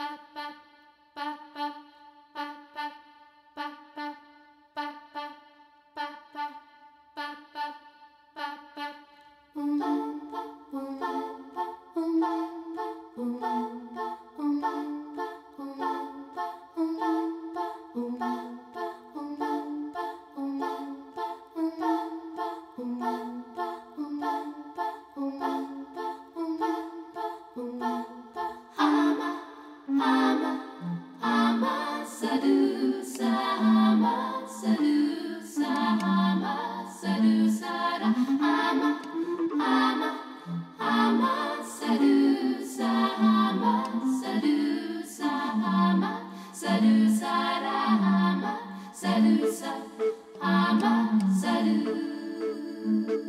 ba, ba. salut ça, ama salut.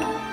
Salusa.